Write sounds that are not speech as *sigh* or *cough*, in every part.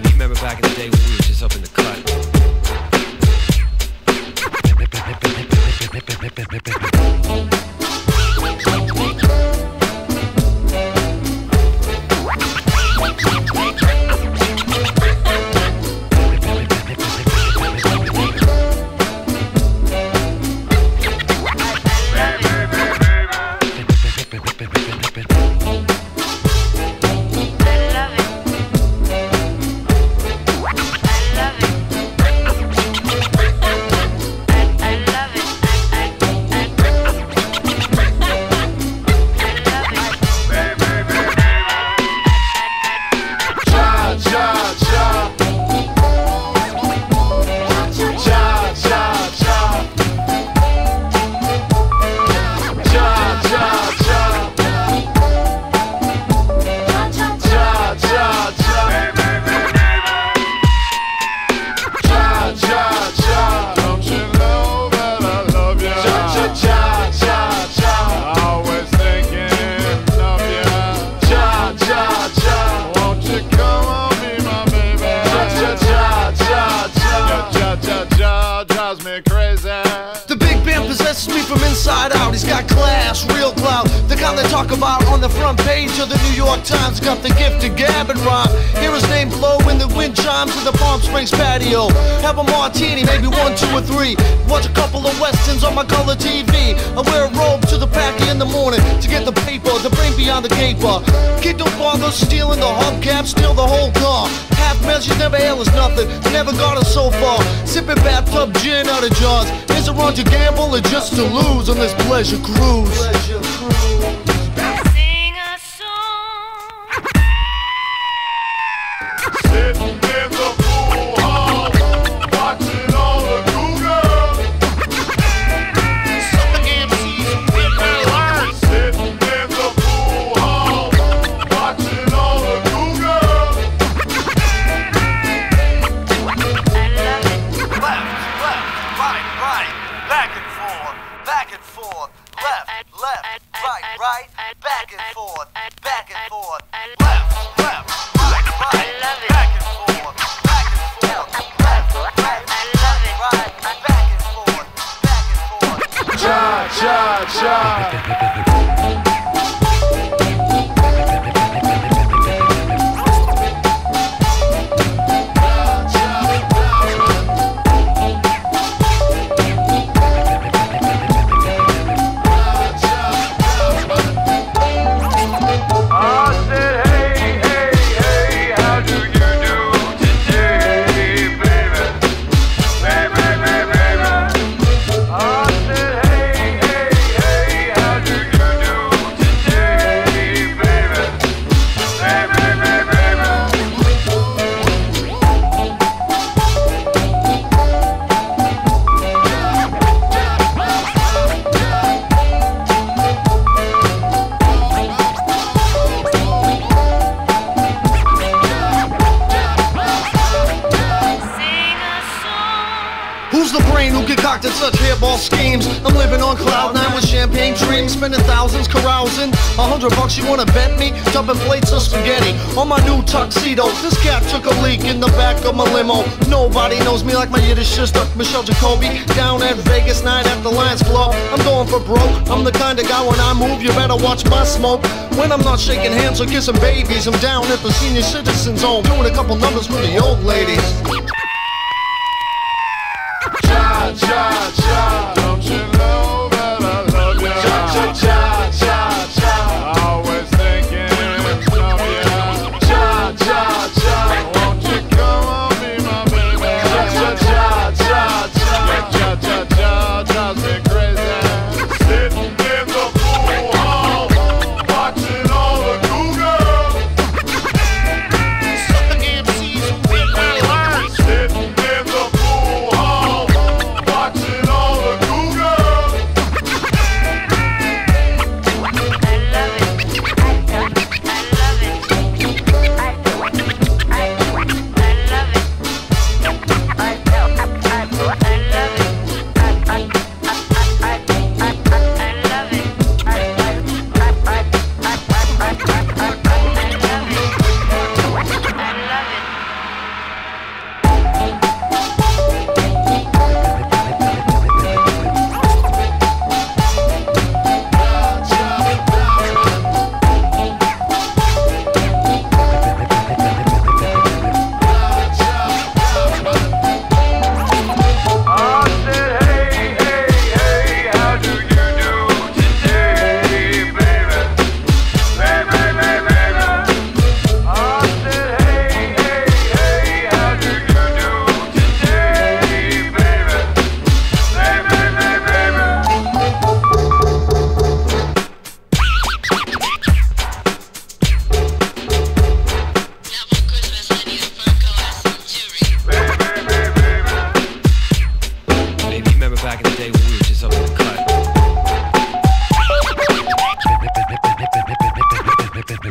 baby. You remember back in the day when we were just up in the cut. *laughs* Talk about on the front page of the New York Times. Got the gift of gab and rhyme. Hear his name blow in the wind chimes in the Palm Springs patio. Have a martini, maybe one, two, or three. Watch a couple of westerns on my color TV. I wear a robe to the packy in the morning to get the paper, the brain beyond the caper. Kid don't bother stealing the hubcap, steal the whole car. Half measures never ail us nothing. Never got us so far. Sipping bathtub gin out of jars. Is it wrong to gamble or just to lose on this pleasure cruise? back and forth, back and forth, left, left, right, right, back and forth, back and forth, left, left, right, right, back and forth, back and forth. Cha cha cha. concocted such hairball schemes. I'm living on cloud nine with champagne dreams, spending thousands carousing. A hundred bucks you wanna bet me? Dumping plates of spaghetti on my new tuxedos. This cat took a leak in the back of my limo. Nobody knows me like my Yiddish sister, Michelle Jacoby. Down at Vegas night at the Lions Club. I'm going for broke. I'm the kind of guy when I move, you better watch my smoke. When I'm not shaking hands or kissing babies, I'm down at the senior citizens home doing a couple numbers with the old ladies.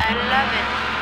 I love it.